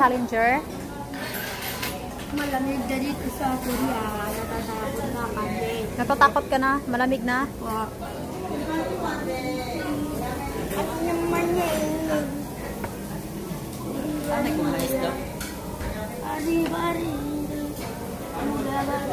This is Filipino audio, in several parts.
challenger? Malamig na dito sa Korea. Natatakot na kami. Natatakot ka na? Malamig na? Oo. Ano At naman niya inig. Ano Ari, ari. Mula, ari.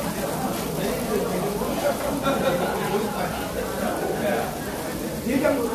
你讲不讲？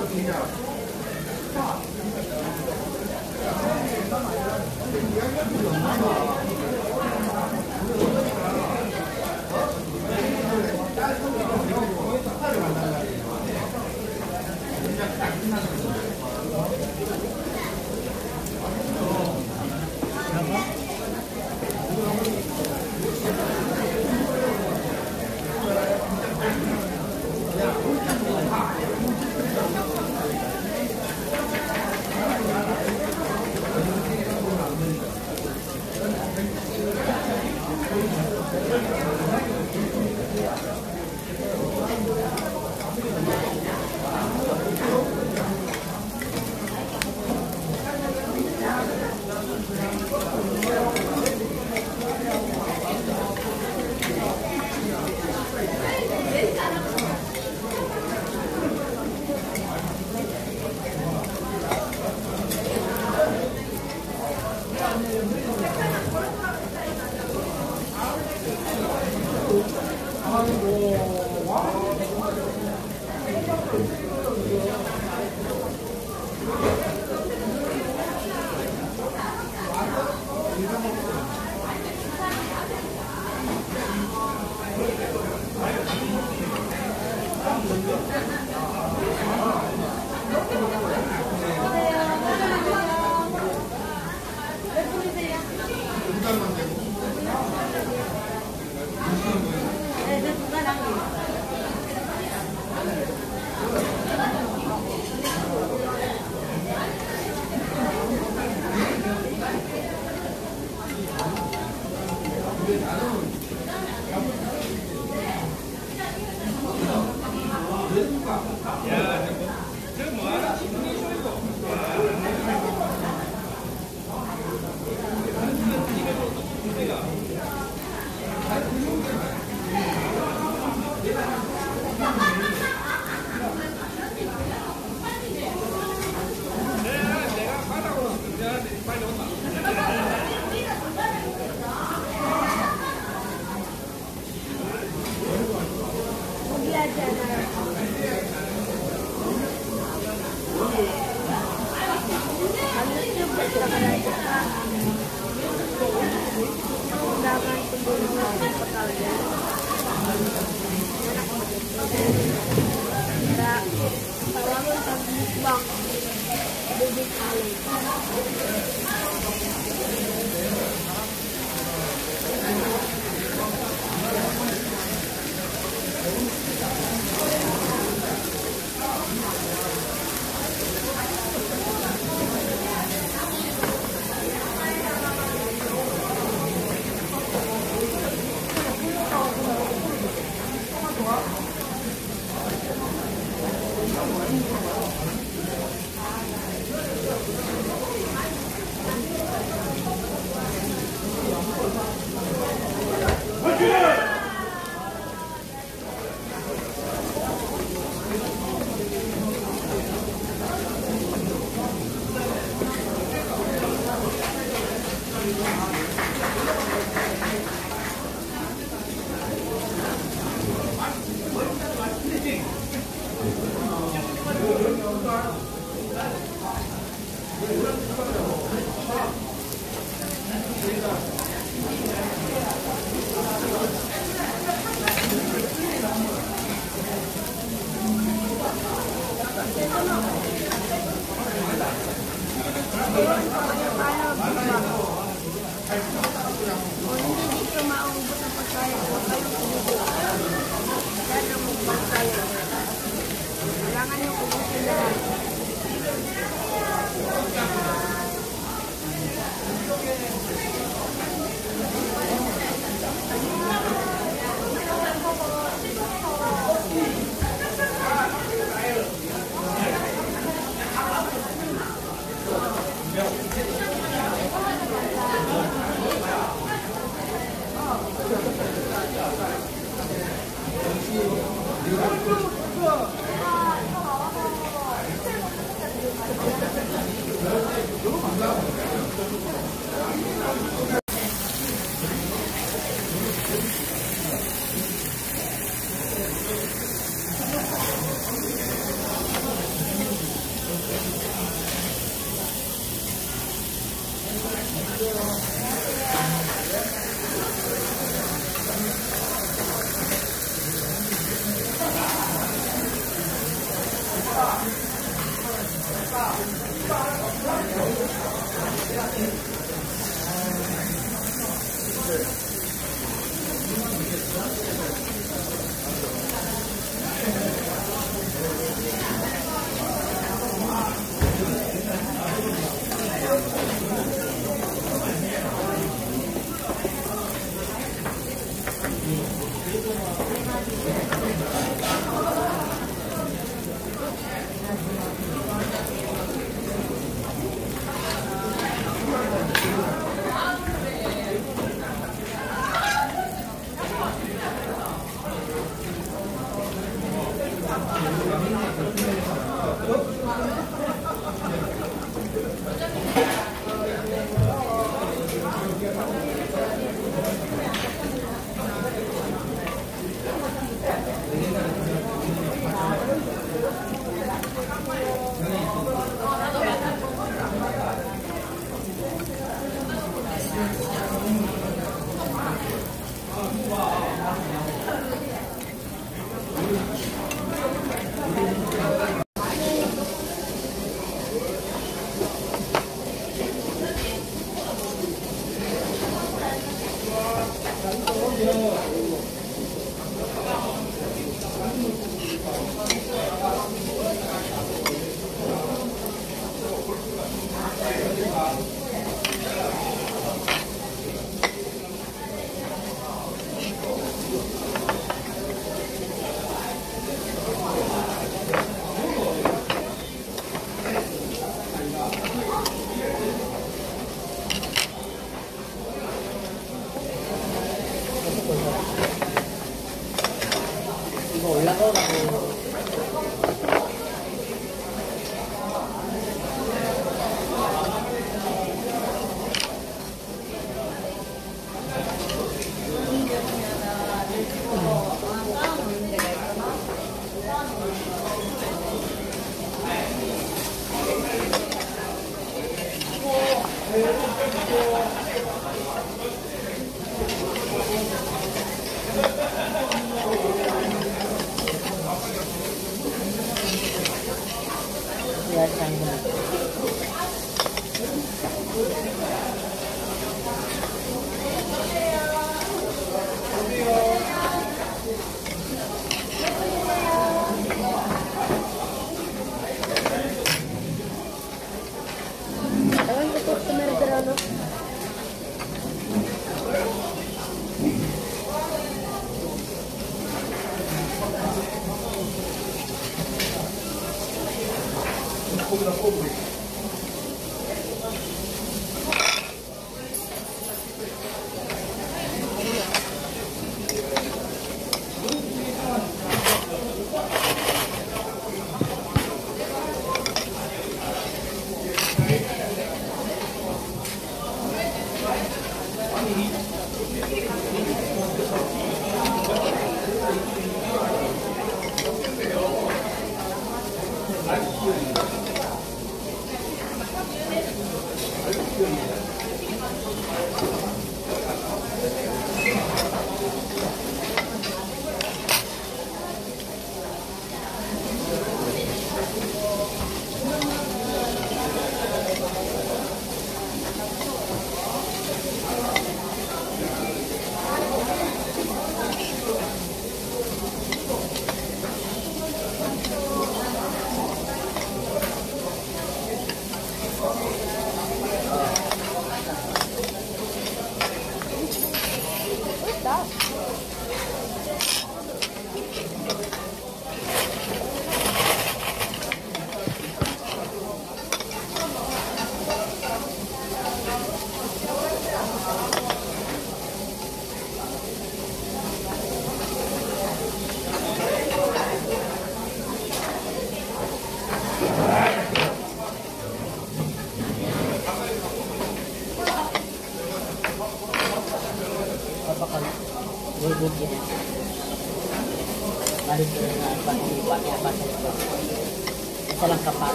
da pública.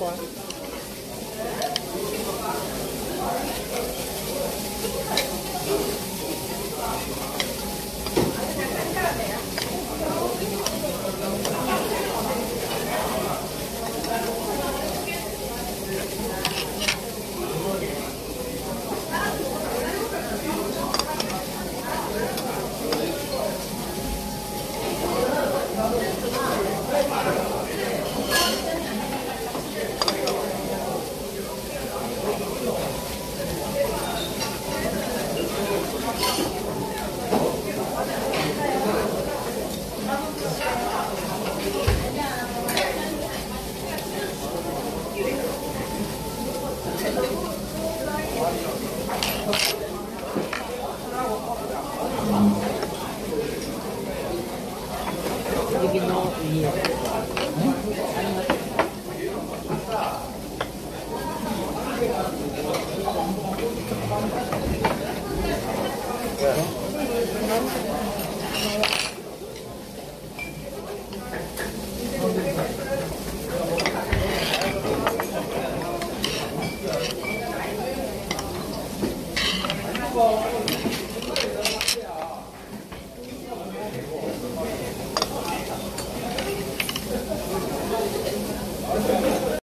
花。